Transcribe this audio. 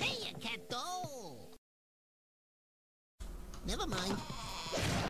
Hey, you cat doll! Never mind.